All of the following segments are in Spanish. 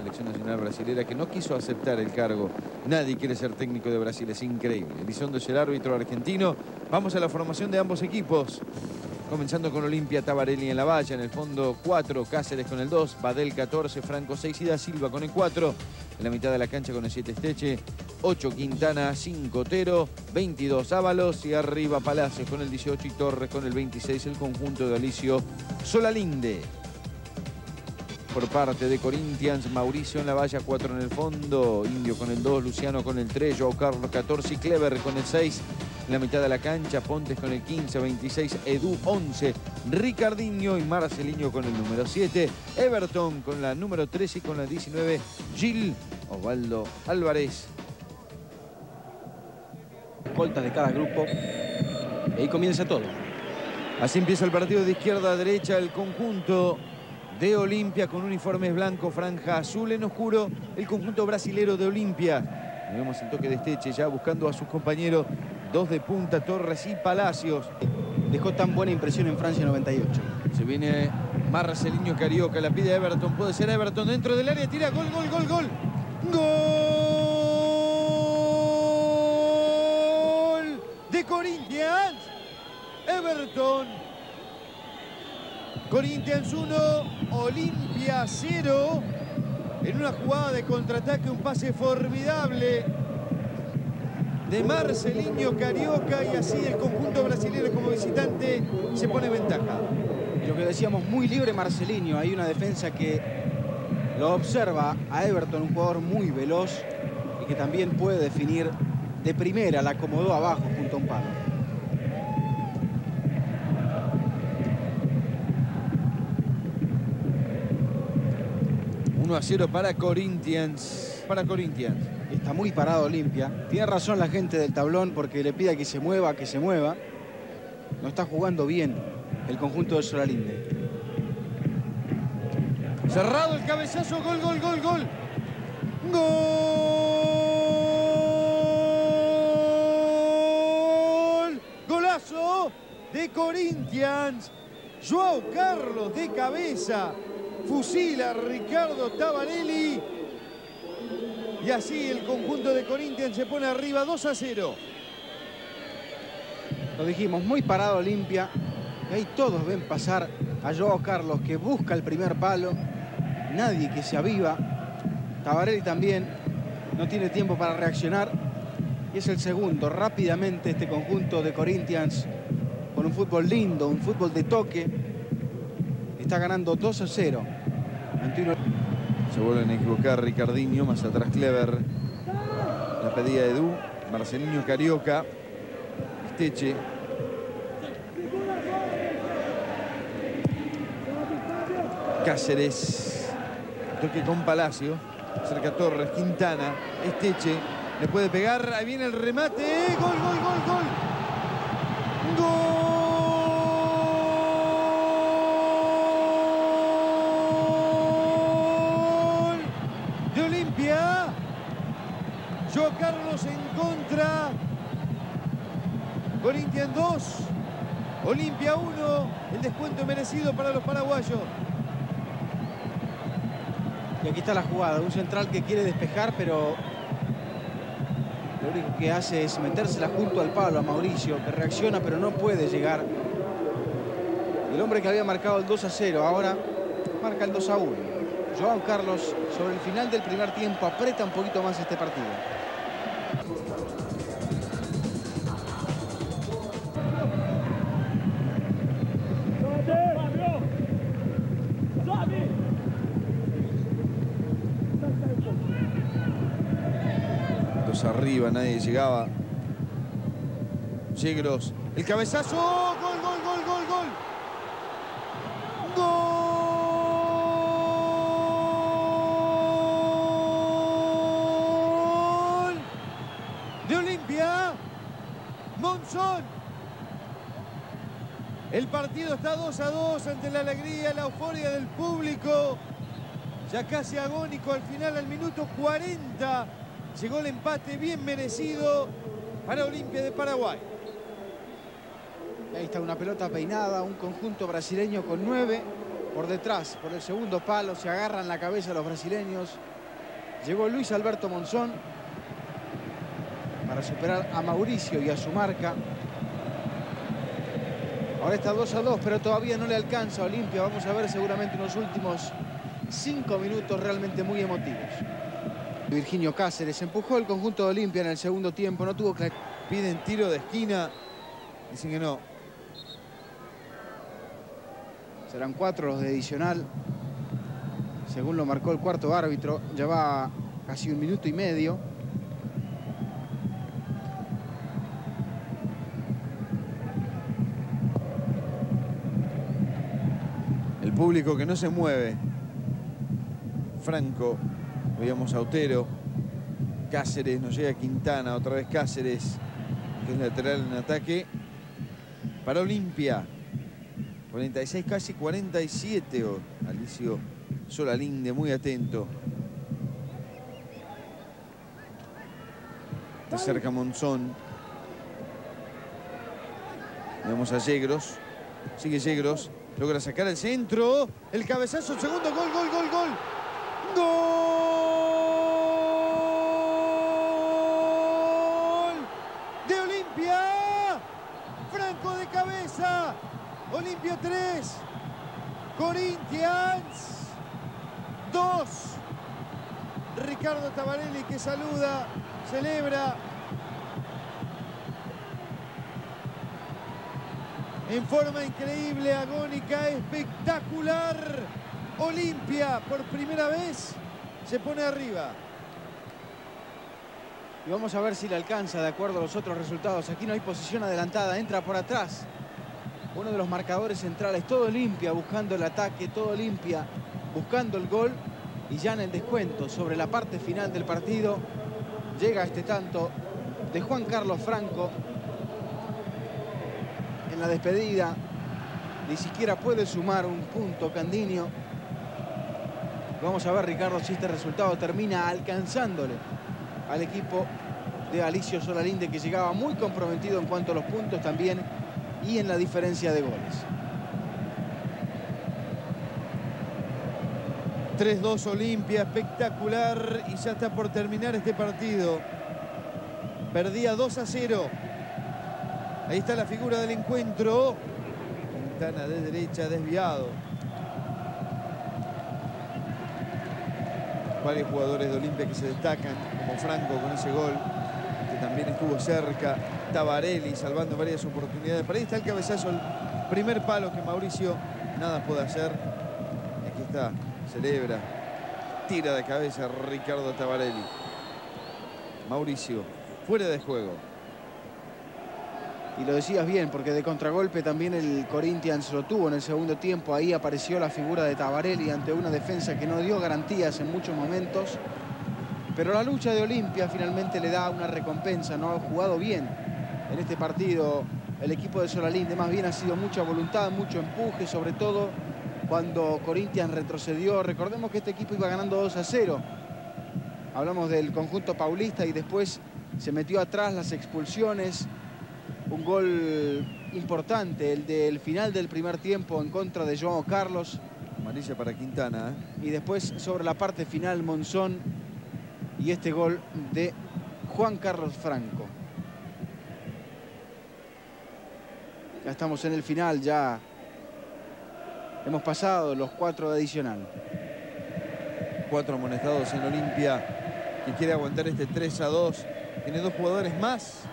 selección nacional brasilera que no quiso aceptar el cargo. Nadie quiere ser técnico de Brasil, es increíble. Elizondo es el árbitro argentino. Vamos a la formación de ambos equipos. Comenzando con Olimpia, Tabarelli en la valla, en el fondo 4, Cáceres con el 2, Badel 14, Franco 6 y Da Silva con el 4. En la mitad de la cancha con el 7 Esteche, 8 Quintana, 5 Tero, 22 Ábalos y arriba Palacios con el 18 y Torres con el 26, el conjunto de Alicio Solalinde por parte de Corinthians. Mauricio en la valla, 4 en el fondo. Indio con el 2, Luciano con el 3, Joao Carlos 14 y Clever con el 6. En la mitad de la cancha, Pontes con el 15, 26, Edu 11, Ricardinho y Marcelinho con el número 7. Everton con la número 13 y con la 19, Gil Osvaldo Álvarez. Coltas de cada grupo. Y ahí comienza todo. Así empieza el partido de izquierda a derecha, el conjunto de Olimpia con uniformes blanco, franja azul en oscuro, el conjunto brasilero de Olimpia. Vemos el toque de Esteche ya buscando a sus compañeros, dos de punta, Torres y Palacios. Dejó tan buena impresión en Francia 98. Se viene Marcelinho Carioca, la pide Everton, puede ser Everton dentro del área, tira gol, gol, gol, gol. Gol de Corinthians. Everton Corinthians 1, Olimpia 0. En una jugada de contraataque, un pase formidable de Marcelinho Carioca y así el conjunto brasileño como visitante se pone en ventaja. Lo que decíamos, muy libre Marcelinho. Hay una defensa que lo observa a Everton, un jugador muy veloz y que también puede definir de primera. La acomodó abajo junto a un palo. 1 a 0 para Corinthians. Para Corinthians. Está muy parado Olimpia. Tiene razón la gente del tablón porque le pide que se mueva, que se mueva. No está jugando bien el conjunto de Solalinde. Cerrado el cabezazo, gol, gol, gol, gol. Gol. Golazo de Corinthians. Joao Carlos de cabeza fusila Ricardo Tabarelli. Y así el conjunto de Corinthians se pone arriba 2 a 0. Lo dijimos, muy parado Olimpia. Y ahí todos ven pasar a Joao Carlos que busca el primer palo. Nadie que se aviva. Tabarelli también no tiene tiempo para reaccionar. Y es el segundo. Rápidamente este conjunto de Corinthians con un fútbol lindo, un fútbol de toque. Está ganando 2 a 0. Se vuelven a equivocar Ricardinho, más atrás Clever. La pedida de Edu, Marcelinho Carioca, Esteche. Cáceres, toque con Palacio, cerca Torres, Quintana, Esteche, le puede pegar, ahí viene el remate, gol, gol, gol, gol. Gol. Carlos en contra. Corinthians 2. Olimpia 1. El descuento merecido para los paraguayos. Y aquí está la jugada. Un central que quiere despejar, pero lo único que hace es metérsela junto al palo a Mauricio, que reacciona, pero no puede llegar. El hombre que había marcado el 2 a 0, ahora marca el 2 a 1. Joao Carlos, sobre el final del primer tiempo, aprieta un poquito más este partido. Arriba, nadie llegaba. Yegros, el cabezazo, gol, gol, gol, gol, gol. Gol de Olimpia. Monzón. El partido está 2 a 2 ante la alegría, la euforia del público. Ya casi agónico al final, al minuto 40. Llegó el empate bien merecido para Olimpia de Paraguay. ahí está una pelota peinada, un conjunto brasileño con nueve por detrás, por el segundo palo, se agarran la cabeza los brasileños. Llegó Luis Alberto Monzón para superar a Mauricio y a su marca. Ahora está 2 a 2, pero todavía no le alcanza a Olimpia. Vamos a ver seguramente unos últimos cinco minutos realmente muy emotivos. Virginio Cáceres empujó el conjunto de Olimpia en el segundo tiempo, no tuvo que... Piden tiro de esquina, dicen que no. Serán cuatro los de adicional, según lo marcó el cuarto árbitro. Ya va casi un minuto y medio. El público que no se mueve. Franco, veíamos a Otero. Cáceres, nos llega Quintana, otra vez Cáceres, que es lateral en ataque. Para Olimpia. 46, casi 47. Oh, Alicio Solalinde, muy atento. De cerca Monzón. Vemos a Yegros. Sigue Yegros. Logra sacar el centro. El cabezazo, segundo gol, gol, gol, gol. ¡Gol! De Olimpia. Franco de cabeza. Olimpia 3. Corinthians 2. Ricardo Tabarelli que saluda, celebra. En forma increíble, agónica, espectacular. Olimpia por primera vez se pone arriba. Y vamos a ver si le alcanza de acuerdo a los otros resultados. Aquí no hay posición adelantada, entra por atrás. Uno de los marcadores centrales, todo limpia, buscando el ataque, todo limpia, buscando el gol. Y ya en el descuento, sobre la parte final del partido, llega este tanto de Juan Carlos Franco. En la despedida, ni siquiera puede sumar un punto Candinio. Vamos a ver, Ricardo, si este resultado termina alcanzándole al equipo de Alicio Solalinde, que llegaba muy comprometido en cuanto a los puntos también y en la diferencia de goles. 3-2 Olimpia, espectacular y ya está por terminar este partido. Perdía 2 a 0. Ahí está la figura del encuentro. Quintana de derecha, desviado. Varios jugadores de Olimpia que se destacan, como Franco con ese gol, que también estuvo cerca. Tabarelli salvando varias oportunidades. Por ahí está el cabezazo, el primer palo que Mauricio nada puede hacer. Aquí está, celebra, tira de cabeza Ricardo Tabarelli. Mauricio, fuera de juego. Y lo decías bien, porque de contragolpe también el Corinthians lo tuvo en el segundo tiempo. Ahí apareció la figura de Tabarelli ante una defensa que no dio garantías en muchos momentos. Pero la lucha de Olimpia finalmente le da una recompensa. No ha jugado bien en este partido el equipo de Solalinde. Más bien ha sido mucha voluntad, mucho empuje, sobre todo cuando Corinthians retrocedió. Recordemos que este equipo iba ganando 2 a 0. Hablamos del conjunto paulista y después se metió atrás las expulsiones. Un gol importante, el del final del primer tiempo en contra de Joao Carlos. Amarilla para Quintana. ¿eh? Y después sobre la parte final Monzón y este gol de Juan Carlos Franco. Ya estamos en el final, ya hemos pasado los cuatro de adicional. Cuatro amonestados en Olimpia que quiere aguantar este 3 a 2. Tiene dos jugadores más.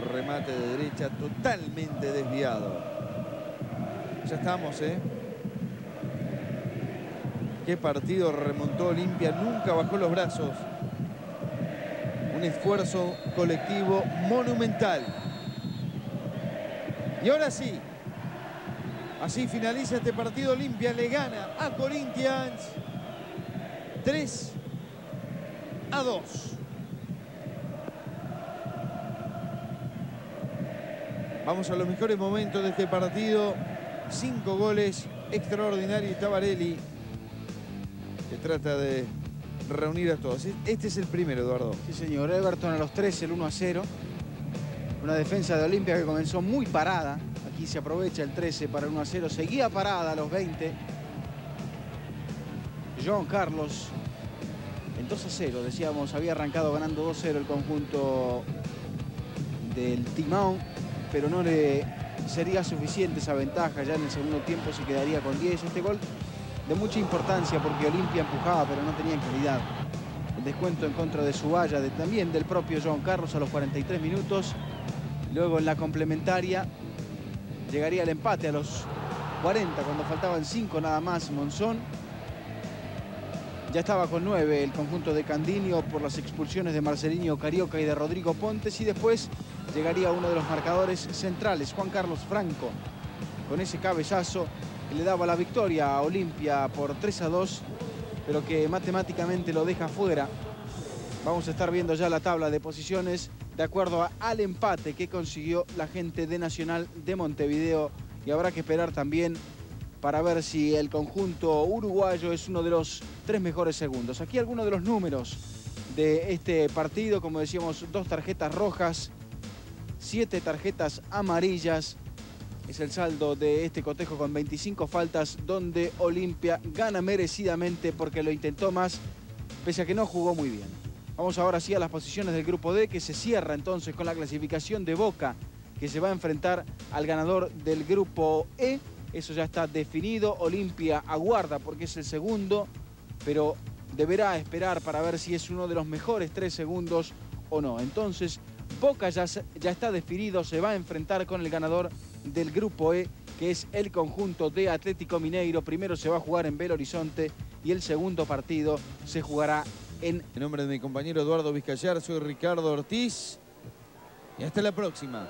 Remate de derecha totalmente desviado. Ya estamos, ¿eh? Qué partido remontó Olimpia. Nunca bajó los brazos. Un esfuerzo colectivo monumental. Y ahora sí, así finaliza este partido. Olimpia le gana a Corinthians 3 a 2. Vamos a los mejores momentos de este partido. Cinco goles, extraordinario Tabarelli, que trata de reunir a todos. Este es el primero, Eduardo. Sí, señor. Everton a los 3, el 1 a 0. Una defensa de Olimpia que comenzó muy parada. Aquí se aprovecha el 13 para el 1 a 0. Seguía parada a los 20. John Carlos 2 a 0, decíamos, había arrancado ganando 2-0 el conjunto del Timón, pero no le sería suficiente esa ventaja, ya en el segundo tiempo se quedaría con 10. Este gol de mucha importancia porque Olimpia empujaba, pero no tenía calidad. El descuento en contra de Subaya, también del propio John Carlos a los 43 minutos. Luego en la complementaria llegaría el empate a los 40, cuando faltaban 5 nada más Monzón. Ya estaba con 9 el conjunto de Candinio por las expulsiones de Marcelinho Carioca y de Rodrigo Pontes y después llegaría uno de los marcadores centrales, Juan Carlos Franco, con ese cabezazo que le daba la victoria a Olimpia por 3 a 2, pero que matemáticamente lo deja fuera. Vamos a estar viendo ya la tabla de posiciones de acuerdo al empate que consiguió la gente de Nacional de Montevideo y habrá que esperar también para ver si el conjunto uruguayo es uno de los tres mejores segundos. Aquí algunos de los números de este partido, como decíamos, dos tarjetas rojas, siete tarjetas amarillas. Es el saldo de este cotejo con 25 faltas donde Olimpia gana merecidamente porque lo intentó más, pese a que no jugó muy bien. Vamos ahora sí a las posiciones del grupo D que se cierra entonces con la clasificación de Boca que se va a enfrentar al ganador del grupo E eso ya está definido. Olimpia aguarda porque es el segundo, pero deberá esperar para ver si es uno de los mejores tres segundos o no. Entonces, Boca ya, ya está definido, se va a enfrentar con el ganador del grupo E, que es el conjunto de Atlético Mineiro. Primero se va a jugar en Belo Horizonte y el segundo partido se jugará en... En nombre de mi compañero Eduardo Vizcayar, soy Ricardo Ortiz y hasta la próxima.